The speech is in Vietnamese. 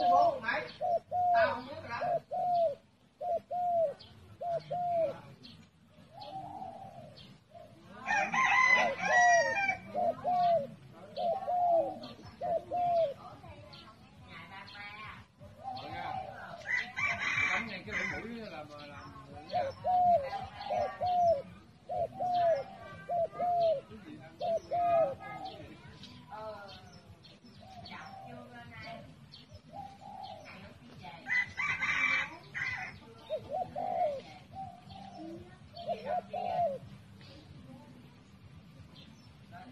cái hố mấy